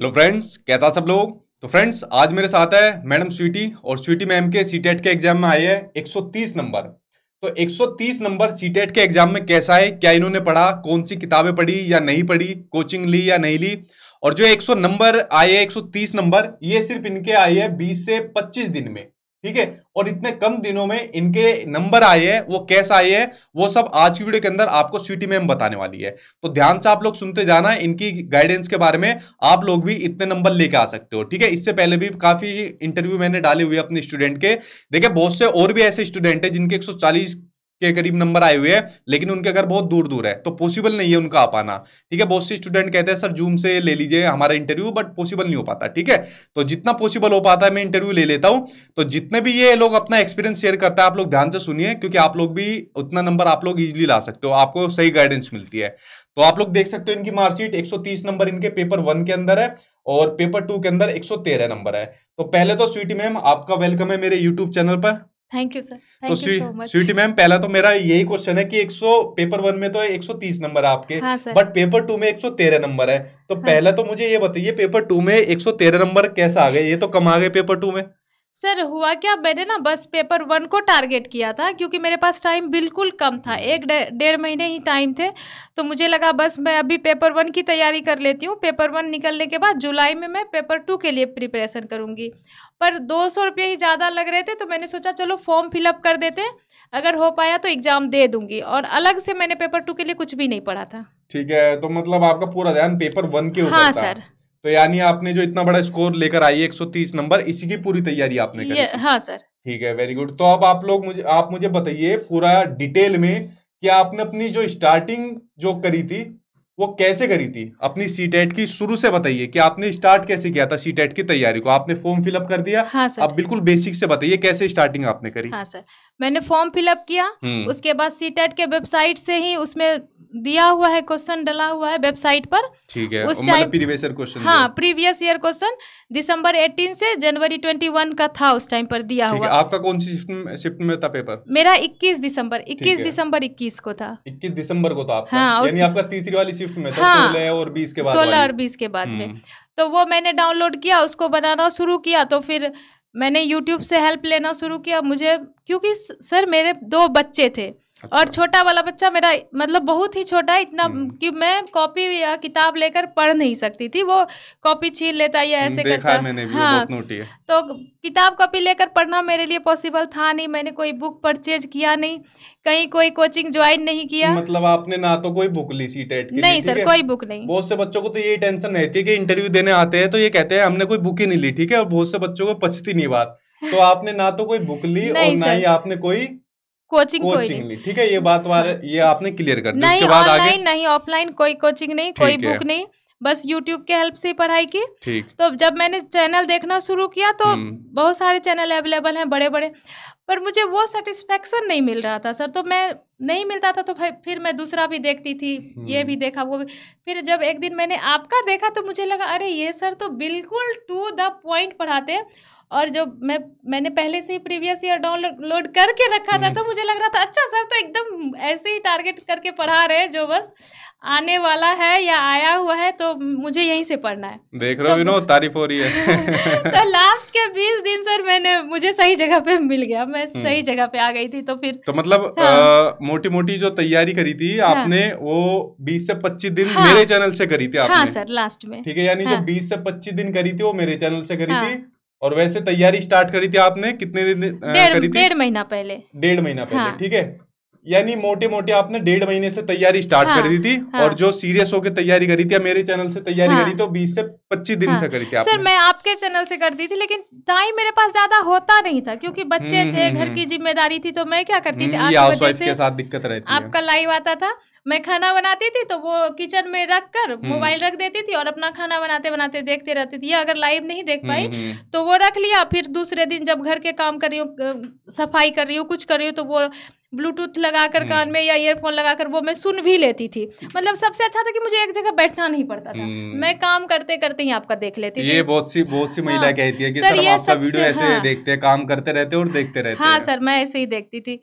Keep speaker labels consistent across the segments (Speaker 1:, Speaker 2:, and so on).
Speaker 1: Hello friends कैसा सब लोग? तो फ्रेंड्स आज मेरे साथ है मैडम स्वीटी और स्वीटी मैम के सीटेट के एग्ज़ाम में आए हैं 130 नंबर। तो 130 नंबर सीटेट के एग्ज़ाम में कैसा है, क्या इन्होंने पढ़ा, कौन सी किताबें पढ़ी या नहीं पढ़ी कोचिंग ली या नहीं ली? और जो 100 नंबर आए हैं 130 नंबर, ये सिर्फ़ इनके आए हैं 20 से 25 दिन में। ठीक है? और इतने कम दिनों में इनके नंबर आए हैं, वो कैसे आए हैं, वो सब आज की वीडियो के अंदर आपको स्वीटी मैम बताने वाली है। तो ध्यान से आप लोग सुनते जाना इनकी गाइडेंस के बारे में, आप लोग भी इतने नंबर लेके आ सकते हो, ठीक है? इससे पहले भी काफ़ी इंटरव्यू मैंने डाले हुए अपने स्टूडेंट के। देखिए, बहुत से और भी ऐसे स्टूडेंट है जिनके एक सौ चालीस के करीब नंबर आए हुए हैं, लेकिन उनके घर बहुत दूर दूर है तो पॉसिबल नहीं है उनका आ पाना। ठीक है, बहुत से स्टूडेंट कहते हैं, सर जूम से ले लीजिए हमारा इंटरव्यू बट पॉसिबल नहीं हो पाता। ठीक है तो जितना पॉसिबल हो पाता है, मैं इंटरव्यू ले लेता हूँ। तो जितने भी ये लोग अपना एक्सपीरियंस शेयर करता है, आप लोग ध्यान से सुनिए, क्योंकि आप लोग भी उतना नंबर आप लोग इजिली ला सकते हो, आपको सही गाइडेंस मिलती है। तो आप लोग देख सकते हो इनकी मार्कशीट 130 नंबर इनके पेपर वन के अंदर है और पेपर टू के अंदर 113 नंबर है। तो पहले तो स्वीटी मैम आपका वेलकम है मेरे यूट्यूब चैनल पर।
Speaker 2: थैंक यू सर
Speaker 1: तो स्वीटी मैम पहला तो मेरा यही क्वेश्चन है कि 100 पेपर वन में तो 130 नंबर आपके
Speaker 2: हाँ
Speaker 1: बट पेपर टू में 113 नंबर है। तो हाँ पहला तो मुझे ये बताइए पेपर टू में 113 नंबर कैसा आ गए? ये तो कम आ गए पेपर टू में।
Speaker 2: सर हुआ क्या? मैंने ना बस पेपर वन को टारगेट किया था क्योंकि मेरे पास टाइम बिल्कुल कम था। एक डेढ़ महीने ही टाइम थे तो मुझे लगा बस मैं अभी पेपर वन की तैयारी कर लेती हूँ। पेपर वन निकलने के बाद जुलाई में मैं पेपर टू के लिए प्रिपरेशन करूँगी। पर दो सौ रुपये ही ज़्यादा लग रहे थे तो मैंने सोचा चलो फॉर्म फिलअप कर देते अगर हो पाया तो एग्ज़ाम दे दूँगी। और अलग से मैंने पेपर टू के लिए कुछ भी नहीं पढ़ा था।
Speaker 1: ठीक है तो मतलब आपका पूरा ध्यान पेपर वन के ऊपर
Speaker 2: हाँ सर।
Speaker 1: तो यानी आपने जो इतना बड़ा स्कोर लेकर आई है 130 नंबर इसी की पूरी तैयारी आपने करी
Speaker 2: हाँ सर।
Speaker 1: ठीक है वेरी गुड तो अब आप लोग मुझे आप मुझे बताइए पूरा डिटेल में कि आपने अपनी जो स्टार्टिंग जो करी थी वो कैसे करी थी? अपनी सी टेट की शुरू से बताइए कि आपने स्टार्ट कैसे किया था सी टेट की तैयारी को? आपने फॉर्म फिलअप कर दिया?
Speaker 2: हाँ सर।
Speaker 1: अब बिल्कुल बेसिक से बताइए कैसे स्टार्टिंग आपने करी?
Speaker 2: हाँ सर। मैंने फॉर्म फिलअप किया हम्म। उसके बाद सी के वेबसाइट से ही उसमें दिया हुआ है क्वेश्चन डला हुआ है वेबसाइट पर।
Speaker 1: ठीक है उस टाइम प्रीवियस ईयर क्वेश्चन
Speaker 2: हाँ प्रीवियस ईयर क्वेश्चन दिसंबर 18 से जनवरी 21 का था उस टाइम पर दिया हुआ।
Speaker 1: आपका कौन सी शिफ्ट शिफ्ट में था पेपर
Speaker 2: मेरा 21 दिसंबर 21 दिसंबर 21 को था।
Speaker 1: 21 दिसंबर को था आपका? हाँ, यानी आपका तीसरी वाली शिफ्ट में था हाँ, 16 और 20 के बाद
Speaker 2: 16 और 20 के बाद में। हम्म। तो वो मैंने डाउनलोड किया उसको बनाना शुरू किया तो फिर मैंने यूट्यूब से हेल्प लेना शुरू किया। मुझे क्योंकि सर मेरे दो बच्चे थे। अच्छा। और छोटा वाला बच्चा मेरा मतलब बहुत ही छोटा है इतना हम्म। कि मैं कॉपी या किताब लेकर पढ़ नहीं सकती थी वो कॉपी छीन लेता या हम्म, ऐसे
Speaker 1: देखा करता। है मैंने भी हाँ बहुत है।
Speaker 2: तो किताब कॉपी लेकर पढ़ना मेरे लिए पॉसिबल था नहीं मैंने कोई बुक परचेज किया नहीं कहीं कोई कोचिंग ज्वाइन नहीं किया।
Speaker 1: मतलब आपने ना तो कोई बुक ली सी टेट
Speaker 2: नहीं सर कोई बुक नहीं।
Speaker 1: बहुत से बच्चों को तो ये टेंशन रहती है कि इंटरव्यू देने आते हैं तो ये कहते हैं हमने कोई बुक ही नहीं ली ठीक है? और बहुत से बच्चों को पछती नहीं बात। तो आपने ना तो कोई बुक ली और ना ही आपने कोई
Speaker 2: कोचिंग कोचिंग
Speaker 1: ली ठीक है ये बात हाँ। ये आपने क्लियर कर दी
Speaker 2: नहीं ऑनलाइन नहीं ऑफलाइन कोई कोचिंग नहीं कोई बुक नहीं बस YouTube के हेल्प से पढ़ाई की।
Speaker 1: ठीक।
Speaker 2: तो जब मैंने चैनल देखना शुरू किया तो हम्म। बहुत सारे चैनल अवेलेबल हैं बड़े बड़े पर मुझे वो सेटिस्फेक्शन नहीं मिल रहा था सर। तो मैं नहीं मिलता था तो फिर मैं दूसरा भी देखती थी ये हम्म। भी देखा वो भी। फिर जब एक दिन मैंने आपका देखा तो मुझे लगा अरे ये सर तो बिल्कुल टू द पॉइंट पढ़ाते हैं। और जो मैं मैंने पहले से ही प्रीवियस ईयर डाउनलोड करके रखा था हम्म। तो मुझे लग रहा था अच्छा सर तो एकदम ऐसे ही टारगेट करके पढ़ा रहे हैं जो बस आने वाला है या आया हुआ है तो मुझे यहीं से पढ़ना है।
Speaker 1: देख रहे हो विनोद तारीफ़ हो रही है।
Speaker 2: तो लास्ट के बीस दिन सर मैंने मुझे सही जगह पे मिल गया। मैं हम्म। सही जगह पे आ गई थी तो फिर
Speaker 1: तो मतलब हाँ, मोटी मोटी जो तैयारी करी थी हाँ, आपने वो बीस से पच्चीस दिन हाँ, मेरे चैनल से करी थी
Speaker 2: आपने। हाँ सर लास्ट में।
Speaker 1: ठीक है यानी हाँ, जो बीस से पच्चीस दिन करी थी वो मेरे चैनल से करी हाँ, थी। और वैसे तैयारी स्टार्ट करी थी आपने कितने दिन करी थी?
Speaker 2: डेढ़ महीना पहले।
Speaker 1: डेढ़ महीना पहले हाँ। ठीक है? यानी मोटे मोटे आपने डेढ़ महीने से तैयारी स्टार्ट हाँ, कर दी थी हाँ, और जो सीरियस होकर तैयारी करी थी मेरे चैनल से तैयारी हाँ, करी तो बीस से पच्चीस दिन हाँ, से करी थी
Speaker 2: आपने सर मैं आपके चैनल से करती थी लेकिन टाइम मेरे पास ज़्यादा होता नहीं था क्योंकि बच्चे हम्म, थे हम्म, घर की हम्म। ज़िम्मेदारी थी तो मैं क्या करती
Speaker 1: थी के साथ दिक्कत रहती
Speaker 2: आपका लाइव आता था मैं खाना बनाती थी तो वो किचन में रख कर। मोबाइल रख देती थी और अपना खाना बनाते बनाते देखते रहती थी या अगर लाइव नहीं देख पाई। तो वो रख लिया फिर दूसरे दिन जब घर के काम कर रही हूँ सफ़ाई कर रही हूँ कुछ कर रही हूँ तो वो ब्लूटूथ लगाकर कान में या ईयरफोन लगाकर वो मैं सुन भी लेती थी। मतलब सबसे अच्छा था कि मुझे एक जगह बैठना नहीं पड़ता था। मैं काम करते करते ही आपका देख लेती
Speaker 1: ये बहुत सी बहुत सी महिला कहती है कि सर, सर आपका वीडियो ऐसे हाँ, देखते हैं काम करते रहते और देखते रहते
Speaker 2: हाँ सर मैं ऐसे ही देखती थी।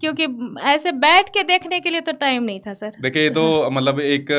Speaker 2: क्योंकि ऐसे बैठ के देखने के लिए तो टाइम नहीं था सर।
Speaker 1: देखिए तो हाँ। मतलब एक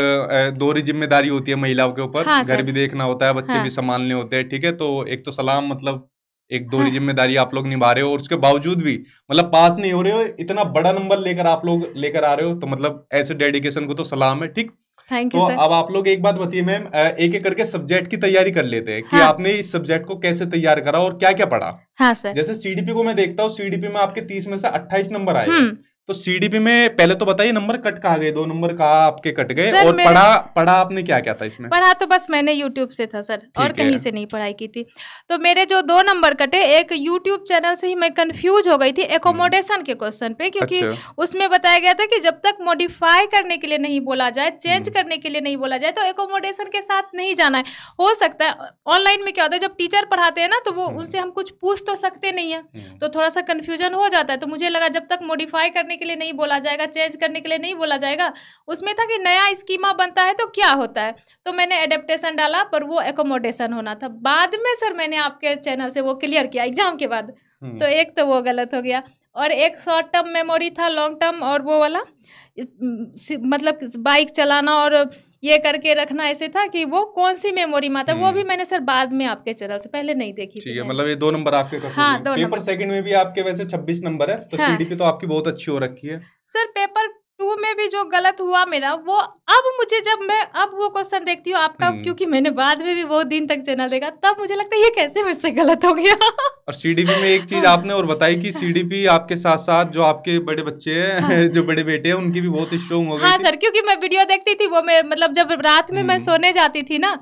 Speaker 1: दोहरी ज़िम्मेदारी होती है महिलाओं के ऊपर। हाँ, घर भी देखना होता है बच्चे हाँ। भी संभालने होते हैं ठीक है? तो एक तो सलाम मतलब एक दो हाँ। ज़िम्मेदारी आप लोग निभा रहे हो और उसके बावजूद भी मतलब पास नहीं हो रहे हो इतना बड़ा नंबर लेकर आप लोग लेकर आ रहे हो तो मतलब ऐसे डेडिकेशन को तो सलाम है ठीक
Speaker 2: थैंक यू
Speaker 1: तो अब आप लोग एक बात बताइए मैम एक एक करके सब्जेक्ट की तैयारी कर लेते हैं कि हाँ. आपने इस सब्जेक्ट को कैसे तैयार करा और क्या क्या पढ़ा
Speaker 2: हाँ सर
Speaker 1: जैसे सीडीपी को मैं देखता हूँ सीडीपी में आपके तीस में से अट्ठाईस नंबर आए हम्म। तो सीडीपी में पहले तो बताइए नंबर कट कहा गए दो नंबर कहा आपके कट गए और पढ़ा पढ़ा आपने क्या क्या था इसमें
Speaker 2: पढ़ा तो बस मैंने यूट्यूब से था सर और कहीं से नहीं पढ़ाई की थी तो मेरे जो दो नंबर कटे एक यूट्यूब चैनल से ही मैं कंफ्यूज हो गई थी एकोमोडेशन के क्वेश्चन पे क्योंकि अच्छा। उसमें बताया गया था कि जब तक मॉडिफाई करने के लिए नहीं बोला जाए चेंज हम्म। करने के लिए नहीं बोला जाए तो एकोमोडेशन के साथ नहीं जाना है हो सकता है ऑनलाइन में क्या होता है जब टीचर पढ़ाते हैं ना तो वो हम्म। उनसे हम कुछ पूछ तो सकते नहीं है हम्म। तो थोड़ा सा कंफ्यूजन हो जाता है तो मुझे लगा जब तक मॉडिफाई करने के लिए नहीं बोला जाएगा चेंज करने के लिए नहीं बोला जाएगा। उसमें था कि नया स्कीमा बनता है तो क्या होता है? तो मैंने एडेप्टेशन डाला पर वो एकोमोडेशन होना था। बाद में सर मैंने आपके चैनल से वो क्लियर किया एग्ज़ाम के बाद। हम्म। तो एक तो वो गलत हो गया और एक शॉर्ट टर्म मेमोरी था लॉन्ग टर्म और वो वाला। मतलब बाइक चलाना और ये करके रखना ऐसे था कि वो कौन सी मेमोरी में आता वो भी हम्म। मैंने सर बाद में आपके चैनल से पहले नहीं देखी
Speaker 1: ठीक है मतलब ये दो नंबर आपके हाँ दो पेपर सेकंड में भी आपके वैसे छब्बीस नंबर है तो हाँ। सीडीपी तो आपकी बहुत अच्छी हो रखी है
Speaker 2: सर पेपर टू में भी जो गलत हुआ मेरा वो अब मुझे जब मैं अब वो क्वेश्चन देखती हूँ आपका हम्म। क्योंकि मैंने बाद में भी बहुत दिन तक चैनल देखा तब मुझे लगता है ये कैसे मुझसे गलत हो गया
Speaker 1: और सीडीपी में एक चीज़। आपने और बताई कि सीडीपी आपके साथ साथ जो आपके बड़े बच्चे हैं हाँ। जो बड़े बेटे हैं उनकी भी बहुत स्ट्रॉन्ग हो गई
Speaker 2: हाँ सर क्योंकि मैं वीडियो देखती थी वो मैं मतलब जब रात में मैं हम्म। सोने जाती थी ना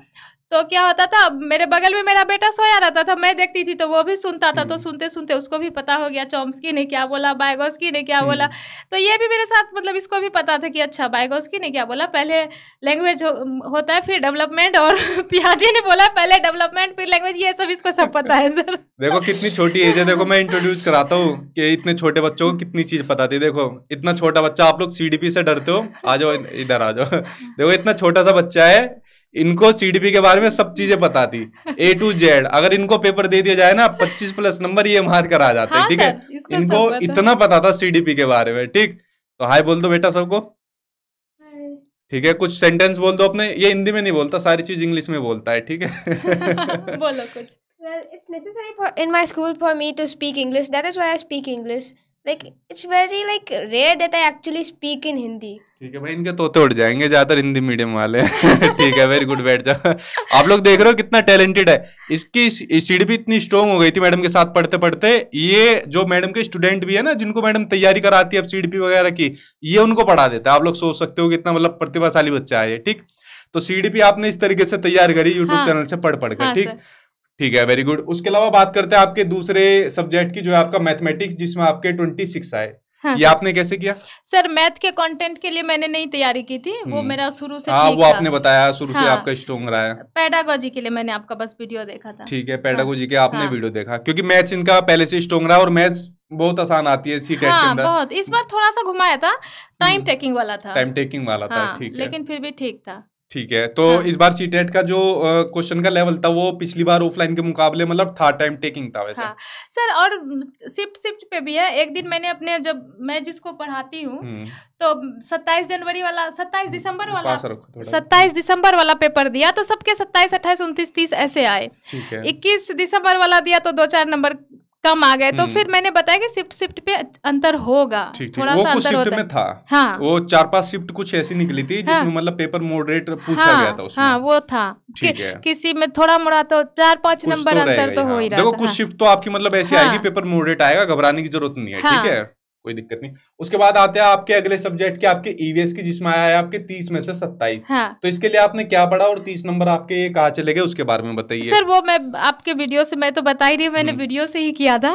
Speaker 2: तो क्या होता था मेरे बगल में मेरा बेटा सोया रहता था मैं देखती थी तो वो भी सुनता था तो हम्म। सुनते सुनते उसको भी पता हो गया चॉम्सकी ने क्या बोला बायगोस्की ने क्या बोला हम्म। तो ये भी मेरे साथ मतलब इसको भी पता था कि अच्छा बायगोस्की ने क्या बोला पहले लैंग्वेज हो, होता है फिर डेवलपमेंट और पियाजी ने बोला पहले डेवलपमेंट फिर लैंग्वेज ये सब इसको सब पता है सर
Speaker 1: देखो कितनी छोटी एज है देखो मैं इंट्रोड्यूस कराता हूँ कि इतने छोटे बच्चों को कितनी चीज़ पता थी देखो इतना छोटा बच्चा आप लोग सीडीपी से डरते हो आ जाओ इधर आ जाओ देखो इतना छोटा सा बच्चा है इनको सीडीपी के बारे में सब चीज़ें पता थी ए टू जेड अगर इनको पेपर दे दिया जाए ना पच्चीस प्लस नंबर ये मार कर आ जाते हैं हाँ? ठीक है इनको इतना पता था सीडीपी के बारे में ठीक? तो हाय बोल दो बेटा सबको। ठीक है कुछ सेंटेंस बोल दो अपने ये हिंदी में नहीं बोलता सारी चीज़ इंग्लिश में बोलता है ठीक है?
Speaker 2: बोलो कुछ।
Speaker 3: Well, it's necessary for in my school for me to speak English. That is why I speak English. Like it's very like rare that I actually speak in Hindi.
Speaker 1: ठीक है भाई इनके तोते उड़ जाएँगे ज़्यादातर हिंदी मीडियम वाले। ठीक है वेरी गुड बैठ जाओ आप लोग देख रहे हो कितना टैलेंटेड है। इसकी सीढ़ी भी इतनी स्ट्रॉन्ग हो गई थी मैडम के साथ पढ़ते पढ़ते। ये जो मैडम के स्टूडेंट भी है ना जिनको मैडम तैयारी कराती है सीडीपी वगैरह की ये उनको पढ़ा देता है। आप लोग सोच सकते हो कितना मतलब प्रतिभाशाली बच्चा है ठीक? तो सीडीपी आपने इस तरीके से तैयार करी यूट्यूब हाँ, चैनल से पढ़ पढ़ कर हाँ, ठीक? ठीक है वेरी गुड उसके अलावा बात करते हैं आपके दूसरे सब्जेक्ट की जो है आपका मैथमेटिक्स जिसमें आपके ट्वेंटी सिक्स आए। हाँ, ये आपने कैसे किया?
Speaker 2: सर मैथ के कंटेंट के लिए मैंने नहीं तैयारी की थी। वो हम्म। मेरा शुरू से
Speaker 1: हाँ वो आपने बताया शुरू हाँ, से आपका स्ट्रॉन्ग रहा है।
Speaker 2: पेडागोजी के लिए मैंने आपका बस वीडियो देखा था।
Speaker 1: ठीक है पेडागोजी हाँ, के आपने हाँ, वीडियो देखा। क्योंकि मैथ्स इनका पहले से स्ट्रॉन्ग रहा और मैथ्स बहुत आसान आती है सी हाँ, के अंदर।
Speaker 2: बहुत। इस बार थोड़ा सा घुमाया था। Time taking hmm. वाला था।
Speaker 1: टाइम टेकिंग वाला था हाँ, ठीक है।
Speaker 2: लेकिन फिर भी ठीक था।
Speaker 1: ठीक है तो हाँ. इस बार सीटेट का जो क्वेश्चन का लेवल था वो पिछली बार ऑफलाइन के मुकाबले मतलब था टाइम टेकिंग था वैसे हाँ.
Speaker 2: सर और शिफ्ट शिफ्ट पे भी है एक दिन मैंने अपने जब मैं जिसको पढ़ाती हूँ हम्म। तो सत्ताईस जनवरी वाला सत्ताईस दिसंबर वाला सत्ताईस दिसंबर वाला पेपर दिया तो सबके सत्ताईस अट्ठाईस उनतीस तीस ऐसे आए इक्कीस दिसंबर वाला दिया तो दो चार नंबर कम आ गए तो हम्म। फिर मैंने बताया कि शिफ्ट शिफ्ट पे अंतर होगा
Speaker 1: थोड़ा सा अंतर होता में था। हाँ। वो चार पाँच शिफ्ट कुछ ऐसी निकली थी जिसमें हाँ, मतलब पेपर मॉडरेट पूछा हाँ, गया था उसमें।
Speaker 2: हाँ वो था। कि, किसी में थोड़ा मोड़ा तो चार पाँच नंबर तो अंतर तो हो ही। हाँ। रहा
Speaker 1: देखो कुछ शिफ्ट तो आपकी मतलब ऐसी आएगी पेपर मॉडरेट आएगा घबराने की ज़रूरत नहीं है ठीक है? कोई दिक्कत नहीं उसके बाद आते हैं आपके अगले सब्जेक्ट के आपके ईवीएस e की जिसमें आया है आपके तीस में से सत्ताईस हाँ। तो इसके लिए आपने क्या पढ़ा और तीस नंबर आपके ये कहा चले गए उसके बारे में बताइए
Speaker 2: सर वो मैं आपके वीडियो से मैं तो बता ही रही हूँ मैंने वीडियो हम्म। से ही किया था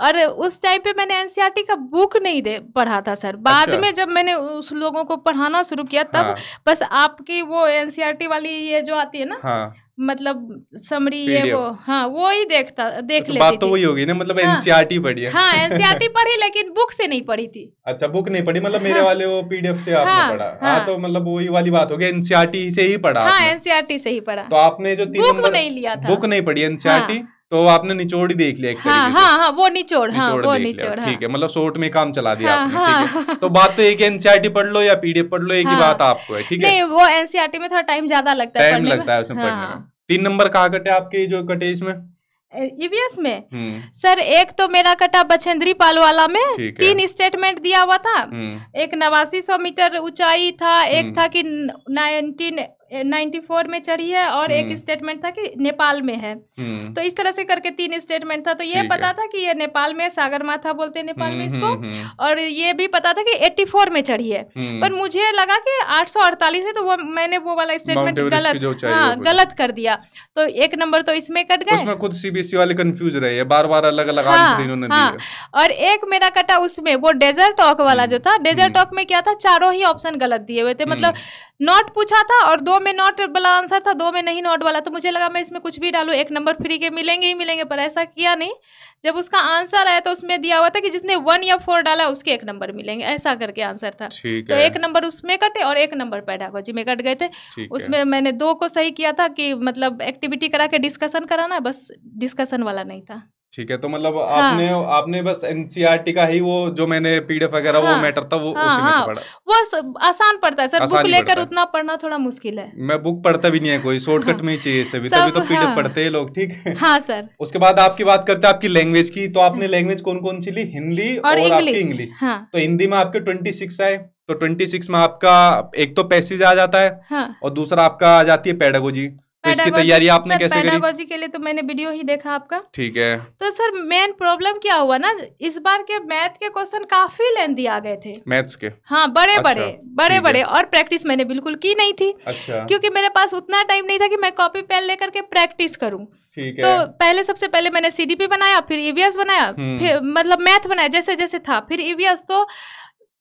Speaker 2: और उस टाइम पे मैंने एनसीआरटी का बुक नहीं दे पढ़ा था सर बाद अच्छा। में जब मैंने उस लोगों को पढ़ाना शुरू किया तब हाँ। बस आपकी वो एनसीआरटी वाली ये जो आती है ना हाँ। मतलब समरी ये वो हाँ वो ही देखता देख
Speaker 1: तो
Speaker 2: लेती
Speaker 1: बात तो वही होगी ना मतलब
Speaker 2: हाँ।
Speaker 1: एनसीईआरटी पढ़ी है।
Speaker 2: हाँ एनसीईआरटी पढ़ी लेकिन बुक से नहीं पढ़ी थी।
Speaker 1: अच्छा बुक नहीं पढ़ी मतलब मेरे
Speaker 2: हाँ।
Speaker 1: वाले वो पीडीएफ से आपने
Speaker 2: हाँ,
Speaker 1: पढ़ा।
Speaker 2: हाँ।
Speaker 1: हाँ। तो मतलब वही वाली बात होगी एनसीआर एनसीईआरटी से ही पढ़ा
Speaker 2: हाँ एनसीईआरटी से ही पढ़ा।
Speaker 1: तो आपने जो तीन
Speaker 2: बुक नहीं लिया था।
Speaker 1: बुक नहीं पढ़ी एनसीईआरटी तो आपने निचोड़ ही देख लिया एक
Speaker 2: हाँ
Speaker 1: तरीके से।
Speaker 2: हाँ हाँ वो निचोड़ हाँ
Speaker 1: निचोड़
Speaker 2: वो
Speaker 1: देख लिया।
Speaker 2: निचोड़ हाँ।
Speaker 1: ठीक है मतलब शॉर्ट में काम चला दिया
Speaker 2: हाँ,
Speaker 1: आपने ठीक
Speaker 2: हाँ।
Speaker 1: है तो बात तो एक एनसीईआरटी पढ़ लो या पीडीएफ पढ़ लो एक ही
Speaker 2: हाँ।
Speaker 1: बात आपको है ठीक है?
Speaker 2: नहीं वो एनसीईआरटी में थोड़ा टाइम ज़्यादा लगता है
Speaker 1: टाइम लगता है उसमें
Speaker 2: हाँ।
Speaker 1: पढ़ने में। तीन नंबर कहाँ कटे आपके जो कटे इसमें
Speaker 2: ईवीएस में?
Speaker 1: हम्म।
Speaker 2: सर एक तो मेरा कटा बछेंद्री पालवाला में तीन स्टेटमेंट दिया हुआ था।
Speaker 1: हम्म।
Speaker 2: एक नवासी सौ मीटर ऊंचाई था एक
Speaker 1: हम्म।
Speaker 2: था कि नाइनटीन नाइन्टी फोर में चढ़ी है और एक
Speaker 1: हम्म।
Speaker 2: स्टेटमेंट था कि नेपाल में है।
Speaker 1: हम्म।
Speaker 2: तो इस तरह से करके तीन स्टेटमेंट था तो ये पता था कि ये नेपाल में सागर माथा बोलते हैं नेपाल में
Speaker 1: हम्म,
Speaker 2: इसको।
Speaker 1: हम्म, हम्म,
Speaker 2: और ये भी पता था कि 84 में चढ़ी है।
Speaker 1: हम्म।
Speaker 2: पर मुझे लगा कि 848 है तो वो मैंने वो वाला स्टेटमेंट गलत
Speaker 1: है
Speaker 2: गलत कर दिया। तो एक नंबर तो इसमें कट गए।
Speaker 1: उसमें खुद सीबीएसई वाले कंफ्यूज रहे बार बार अलग अलग इन्होंने
Speaker 2: हाँ। और एक मेरा कटा उसमें वो डेजर्ट टॉक वाला जो था डेजर्ट
Speaker 1: हम्म।
Speaker 2: टॉक में क्या था चारों ही ऑप्शन गलत दिए हुए थे। मतलब नॉट पूछा था और दो में नॉट वाला आंसर था दो में नहीं नॉट वाला तो मुझे लगा मैं इसमें कुछ भी डालूं एक नंबर फ्री के मिलेंगे ही मिलेंगे पर ऐसा किया नहीं। जब उसका आंसर आया तो उसमें दिया हुआ था कि जिसने वन या फोर डाला उसके एक नंबर मिलेंगे ऐसा करके आंसर था। तो एक नंबर उसमें कटे और एक नंबर पैडागोजी में कट गए थे। उसमें मैंने दो को सही किया था कि मतलब एक्टिविटी करा के डिस्कशन कराना बस डिस्कशन वाला नहीं था।
Speaker 1: ठीक है तो मतलब
Speaker 2: हाँ।
Speaker 1: आपने आपने बस एनसीईआरटी का ही वो जो मैंने पीडीएफ वगैरह हाँ, वो
Speaker 2: हाँ,
Speaker 1: मैटर था वो
Speaker 2: हाँ,
Speaker 1: उसी में से
Speaker 2: हाँ।
Speaker 1: पढ़ा।
Speaker 2: वो आसान पड़ता है सर। बुक लेकर उतना पढ़ना थोड़ा मुश्किल है।
Speaker 1: मैं बुक पढ़ता भी नहीं है कोई शॉर्टकट में ही चाहिए सभी तभी तो पीडीएफ
Speaker 2: हाँ।
Speaker 1: पढ़ते हैं लोग ठीक है।
Speaker 2: हाँ सर।
Speaker 1: उसके बाद आपकी बात करते हैं आपकी लैंग्वेज की तो आपने लैंग्वेज कौन कौन सी ली? हिंदी
Speaker 2: और
Speaker 1: आपकी
Speaker 2: इंग्लिश हाँ।
Speaker 1: तो हिंदी में आपके ट्वेंटी सिक्स आए तो ट्वेंटी सिक्स में आपका एक तो पैसेज आ जाता है
Speaker 2: हाँ।
Speaker 1: और दूसरा आपका आ जाती है पेडागोजी तो इसकी तैयारी आपने कैसे करी?
Speaker 2: के लिए तो मैंने वीडियो ही देखा आपका।
Speaker 1: ठीक है।
Speaker 2: तो सर मेन प्रॉब्लम क्या हुआ ना? इस बार के मैथ के क्वेश्चन काफ़ी लेंदी आ गए थे।
Speaker 1: मैथ्स के?
Speaker 2: हाँ बड़े
Speaker 1: अच्छा,
Speaker 2: बड़े बड़े बड़े और प्रैक्टिस मैंने बिल्कुल की नहीं थी।
Speaker 1: अच्छा।
Speaker 2: क्योंकि मेरे पास उतना टाइम नहीं था कि मैं कॉपी पेन लेकर के प्रैक्टिस करूँ।
Speaker 1: ठीक
Speaker 2: तो
Speaker 1: है।
Speaker 2: पहले सबसे पहले मैंने सीडीपी बनाया फिर ईवीएस बनाया
Speaker 1: हम्म।
Speaker 2: फिर मतलब मैथ बनाया जैसे जैसे था। फिर ईवीएस तो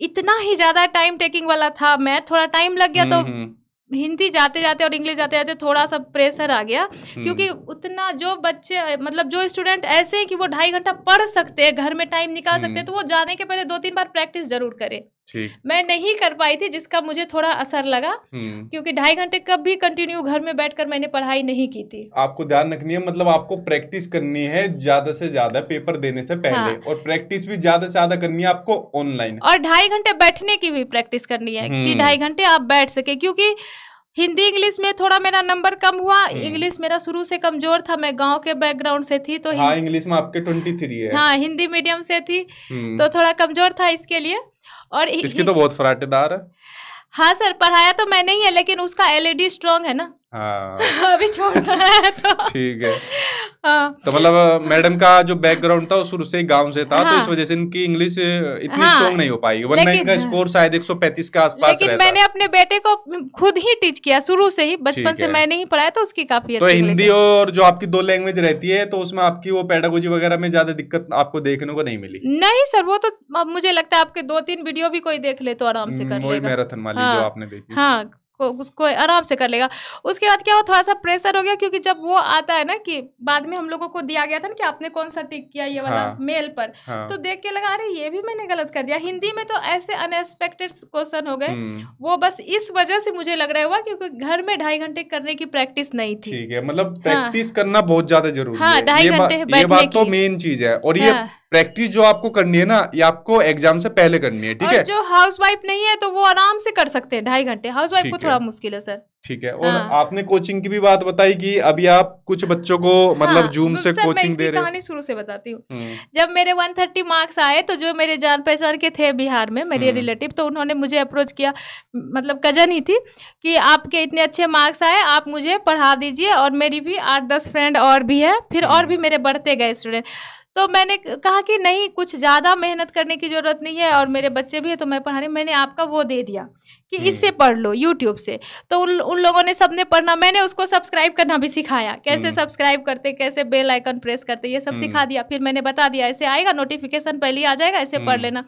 Speaker 2: इतना ही ज़्यादा टाइम टेकिंग वाला था मैथ थोड़ा टाइम लग गया तो
Speaker 1: हम्म, हम्म,
Speaker 2: हिंदी जाते जाते और इंग्लिश जाते जाते थोड़ा सा प्रेशर आ गया
Speaker 1: हम्म।
Speaker 2: क्योंकि उतना जो बच्चे मतलब जो स्टूडेंट ऐसे हैं कि वो ढाई घंटा पढ़ सकते हैं घर में टाइम निकाल सकते हैं
Speaker 1: हम्म।
Speaker 2: तो वो जाने के पहले दो तीन बार प्रैक्टिस ज़रूर करें मैं नहीं कर पाई थी जिसका मुझे थोड़ा असर लगा
Speaker 1: हम्म।
Speaker 2: क्योंकि ढाई घंटे कब भी कंटिन्यू घर में बैठकर मैंने पढ़ाई नहीं की थी।
Speaker 1: आपको ध्यान रखनी है मतलब आपको प्रैक्टिस करनी है ज़्यादा से ज़्यादा पेपर देने से पहले
Speaker 2: हाँ।
Speaker 1: और प्रैक्टिस भी ज़्यादा से ज़्यादा करनी है आपको ऑनलाइन
Speaker 2: और ढाई घंटे बैठने की भी प्रैक्टिस करनी है कि
Speaker 1: हम्म।
Speaker 2: ढाई घंटे आप बैठ सके क्योंकि हिंदी इंग्लिश में थोड़ा मेरा नंबर कम हुआ
Speaker 1: हम्म।
Speaker 2: इंग्लिश मेरा शुरू से कमज़ोर था मैं गाँव के बैकग्राउंड से थी तो
Speaker 1: हाँ इंग्लिश में आपके ट्वेंटी थ्री है।
Speaker 2: हाँ हिंदी मीडियम से थी तो थोड़ा कमज़ोर था इसके लिए। और
Speaker 1: इसकी तो बहुत फराटेदार है।
Speaker 2: हाँ सर पढ़ाया तो मैंने ही है लेकिन उसका एलईडी स्ट्रांग है ना।
Speaker 1: हाँ।
Speaker 2: अभी छोटा है तो।
Speaker 1: ठीक है।
Speaker 2: हाँ।
Speaker 1: तो मतलब मैडम का जो बैकग्राउंड था वो शुरू से गाँव से था तो
Speaker 2: हाँ।
Speaker 1: इस वजह से इनकी इंग्लिश इतनी
Speaker 2: हाँ।
Speaker 1: स्ट्रॉन्ग नहीं हो पाएगी वरना इनका स्कोर शायद 135 के आसपास
Speaker 2: लेकिन
Speaker 1: रहता।
Speaker 2: मैंने अपने बेटे को खुद ही टीच किया शुरू से ही। बचपन से
Speaker 1: है।
Speaker 2: मैंने ही पढ़ाया तो उसकी काफ़ी
Speaker 1: तो हिंदी और जो आपकी दो लैंग्वेज रहती है तो उसमें आपकी वो पेडागोजी वगैरह में ज़्यादा दिक्कत आपको देखने को नहीं मिली?
Speaker 2: नहीं सर वो तो मुझे लगता है आपके दो तीन वीडियो भी कोई देख ले तो आराम से कर लेगा।
Speaker 1: मैराथन वाली
Speaker 2: हाँ,
Speaker 1: जो आपने देखी।
Speaker 2: हाँ को, उसको आराम से कर लेगा। उसके बाद क्या हुआ थोड़ा सा प्रेशर हो गया क्योंकि जब वो आता है ना कि बाद में हम लोगों को दिया गया था ना कि आपने कौन सा टिक किया ये वाला
Speaker 1: हाँ।
Speaker 2: मेल पर
Speaker 1: हाँ।
Speaker 2: तो देख के लगा अरे ये भी मैंने गलत कर दिया। हिंदी में तो ऐसे अनएक्सपेक्टेड क्वेश्चन हो गए।
Speaker 1: हम्म,
Speaker 2: वो बस इस वजह से मुझे लग रहा हुआ क्योंकि घर में ढाई घंटे करने की प्रैक्टिस नहीं थी।
Speaker 1: ठीक है मतलब प्रैक्टिस करना बहुत ज़्यादा ज़रूरी
Speaker 2: हाँ,
Speaker 1: है।
Speaker 2: ढाई घंटे
Speaker 1: ये बात तो मेन चीज़ है और ये
Speaker 2: हाँ।
Speaker 1: प्रैक्टिस जो आपको करनी है ना ये आपको एग्ज़ाम से पहले करनी है ठीक है?
Speaker 2: जो हाउस वाइफ नहीं है तो वो आराम से कर सकते हैं ढाई घंटे। हाउस वाइफ को थोड़ा मुश्किल है सर
Speaker 1: ठीक है और
Speaker 2: हाँ।
Speaker 1: आपने कोचिंग की भी बात बताई कि अभी आप कुछ बच्चों को मतलब
Speaker 2: हाँ,
Speaker 1: जूम से
Speaker 2: मैं
Speaker 1: कोचिंग
Speaker 2: इसकी
Speaker 1: दे रहे
Speaker 2: कहानी शुरू से बताती हूँ।
Speaker 1: हम्म,
Speaker 2: जब मेरे 130 मार्क्स आए तो जो मेरे जान पहचान के थे बिहार में मेरे
Speaker 1: हम्म।
Speaker 2: रिलेटिव तो उन्होंने मुझे अप्रोच किया मतलब कज़न ही थी कि आपके इतने अच्छे मार्क्स आए आप मुझे पढ़ा दीजिए और मेरी भी आठ दस फ्रेंड और भी है फिर और
Speaker 1: हम्म।
Speaker 2: भी मेरे बढ़ते गए स्टूडेंट तो मैंने कहा कि नहीं, कुछ ज़्यादा मेहनत करने की ज़रूरत नहीं है और मेरे बच्चे भी हैं तो मैं पढ़ा रही मैंने आपका वो दे दिया। कि इससे पढ़ लो यूट्यूब से। तो उन उन लोगों ने सबने पढ़ना मैंने उसको सब्सक्राइब करना भी सिखाया। कैसे सब्सक्राइब करते कैसे बेल आइकन प्रेस करते ये सब सिखा दिया। फिर मैंने बता दिया ऐसे आएगा नोटिफिकेशन पहले आ जाएगा ऐसे पढ़ लेना।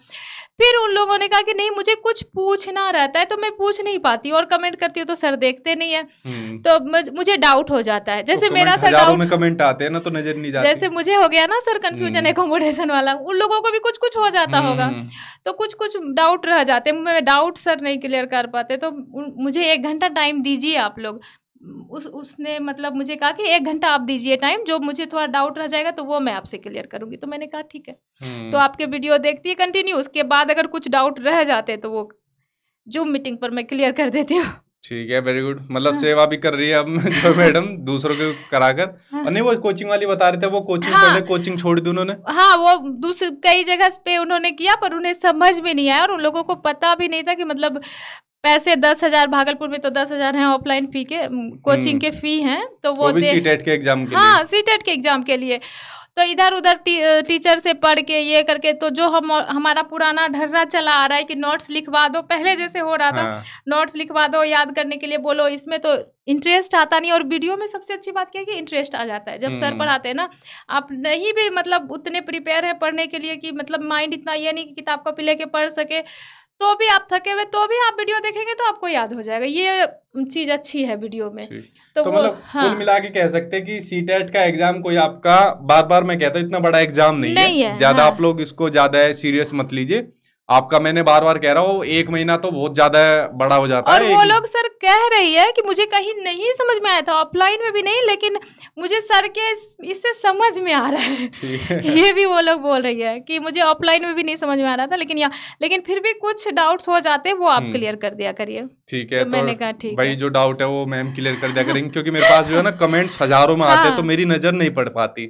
Speaker 2: फिर उन लोगों ने कहा कि नहीं मुझे कुछ पूछना रहता है तो मैं पूछ नहीं पाती और कमेंट करती हूँ तो सर देखते नहीं है। तो मुझे डाउट हो जाता है। जैसे तो मेरा सर डाउट
Speaker 1: में कमेंट आते हैं ना तो नज़र नहीं जाती।
Speaker 2: जैसे मुझे हो गया ना सर कंफ्यूजन एकोमोडेशन वाला उन लोगों को भी कुछ कुछ हो जाता होगा। तो कुछ कुछ डाउट रह जाते मैं डाउट सर नहीं क्लियर कर पाते तो मुझे एक घंटा टाइम दीजिए आप लोग। उस उसने मतलब मुझे कहा कि एक घंटा आप दीजिए टाइम जो मुझे थोड़ा डाउट रह जाएगा तो वो मैं आपसे क्लियर करूँगी। तो मैंने कहा ठीक है। हम्म। तो आपके वीडियो देखती है कंटिन्यू उसके बाद अगर कुछ डाउट रह जाते तो वो जूम मीटिंग पर मैं क्लियर कर देती हूँ।
Speaker 1: ठीक है वेरी गुड मतलब हाँ। सेवा भी कर रही है अब जो मैडम दूसरों को कराकर हाँ। नहीं वो कोचिंग वाली बता रहे थे वो कोचिंग हाँ, कोचिंग छोड़ दी उन्होंने
Speaker 2: हाँ वो दूसरी कई जगह पे उन्होंने किया पर उन्हें समझ में नहीं आया और उन लोगों को पता भी नहीं था कि मतलब पैसे दस हज़ार भागलपुर में तो दस हज़ार है ऑफलाइन फ़ी के कोचिंग हम्म। के फ़ी हैं तो वो,
Speaker 1: वो सी के एग्ज़ाम के
Speaker 2: हाँ सी के एग्ज़ाम के लिए तो इधर उधर टी, टीचर से पढ़ के ये करके तो जो हम हमारा पुराना ढर्रा चला आ रहा है कि नोट्स लिखवा दो पहले जैसे हो रहा था हाँ। नोट्स लिखवा दो याद करने के लिए बोलो इसमें तो इंटरेस्ट आता नहीं और वीडियो में सबसे अच्छी बात क्या है कि इंटरेस्ट आ जाता है जब सर हम्म। पढ़ाते हैं ना आप नहीं भी मतलब उतने प्रिपेयर हैं पढ़ने के लिए कि मतलब माइंड इतना ये नहीं कि किताब कॉपी लेके पढ़ सके तो भी आप थके हुए तो भी आप वीडियो देखेंगे तो आपको याद हो जाएगा ये चीज़ अच्छी है वीडियो में।
Speaker 1: तो, तो मतलब हाँ। कुल मिला के कह सकते हैं कि सी टेट का एग्ज़ाम कोई आपका बार बार मैं कहता हूँ इतना बड़ा एग्ज़ाम नहीं, नहीं है, है ज़्यादा हाँ। आप लोग इसको ज़्यादा सीरियस मत लीजिए। आपका मैंने बार बार कह रहा हूँ एक महीना तो बहुत ज़्यादा बड़ा हो जाता
Speaker 2: और
Speaker 1: है
Speaker 2: वो लोग सर कह रही है कि मुझे कहीं नहीं समझ में आया था ऑफलाइन में भी नहीं लेकिन मुझे सर के इससे समझ में आ रहा है। ये भी वो लोग बोल रही है कि मुझे ऑफलाइन में भी नहीं समझ में आ रहा था लेकिन यहाँ लेकिन फिर भी कुछ डाउट्स हो जाते हैं वो आप क्लियर हम्म। कर दिया करिए।
Speaker 1: ठीक है तो, तो मैंने कहा ठीक भाई जो डाउट है वो मैम क्लियर कर दिया करेंगे क्योंकि मेरे पास जो है ना कमेंट्स हज़ारों में आते हैं तो हाँ। मेरी नज़र नहीं पड़ पाती।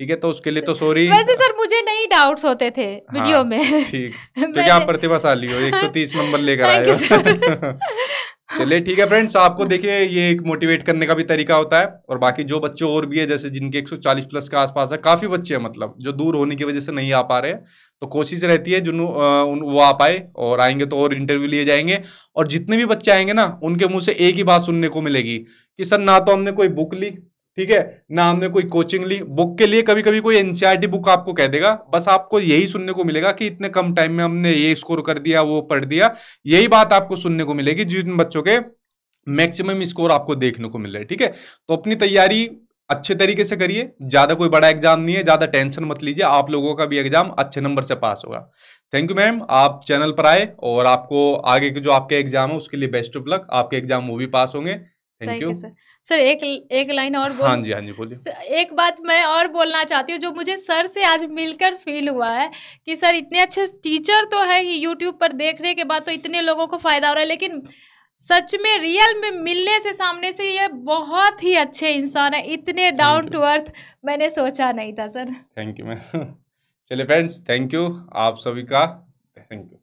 Speaker 1: ठीक है तो उसके लिए तो सॉरी
Speaker 2: वैसे सर मुझे नहीं डाउट्स होते थे वीडियो हाँ, में।
Speaker 1: ठीक। तो क्या प्रतिभाशाली हो? 130 नंबर लेकर आए हो। चलिए ठीक है फ्रेंड्स आपको देखिए ये एक मोटिवेट करने का भी तरीका होता है और बाकी जो बच्चे और भी है जैसे जिनके 140 प्लस के आसपास है काफ़ी बच्चे हैं मतलब जो दूर होने की वजह से नहीं आ पा रहे तो कोशिश रहती है जिन वो आ पाए और आएँगे तो और इंटरव्यू लिए जाएँगे और जितने भी बच्चे आएँगे ना उनके मुँह से एक ही बात सुनने को मिलेगी कि सर ना तो हमने कोई बुक ली ठीक है? ना हमने कोई कोचिंग ली बुक के लिए कभी कभी कोई एनसीआरटी बुक आपको कह देगा, बस आपको यही सुनने को मिलेगा कि इतने कम टाइम में हमने ये स्कोर कर दिया, वो पढ़ दिया, यही बात आपको सुनने को मिलेगी जिन बच्चों के मैक्सिमम स्कोर आपको देखने को मिल रहा है, ठीक है? तो अपनी तैयारी अच्छे तरीके से करिए, ज़्यादा कोई बड़ा एग्ज़ाम नहीं है, ज़्यादा टेंशन मत लीजिए, आप लोगों का भी एग्ज़ाम अच्छे नंबर से पास होगा। थैंक यू मैम आप चैनल पर आए और आपको आगे के जो आपके एग्ज़ाम है, उसके लिए बेस्ट ऑफ़ लक आपके एग्ज़ाम वो भी पास होंगे। थैंक यू
Speaker 2: सर सर एक एक लाइन और बोल
Speaker 1: हाँ जी हाँ जी बोलिए।
Speaker 2: एक बात मैं और बोलना चाहती हूँ जो मुझे सर से आज मिलकर फील हुआ है कि सर इतने अच्छे टीचर तो है ही यूट्यूब पर देखने के बाद तो इतने लोगों को फ़ायदा हो रहा है लेकिन सच में रियल में मिलने से सामने से ये बहुत ही अच्छे इंसान है। इतने डाउन टू अर्थ मैंने सोचा नहीं था सर।
Speaker 1: थैंक यू मैम चलिए फ्रेंड्स थैंक यू आप सभी का। Thank you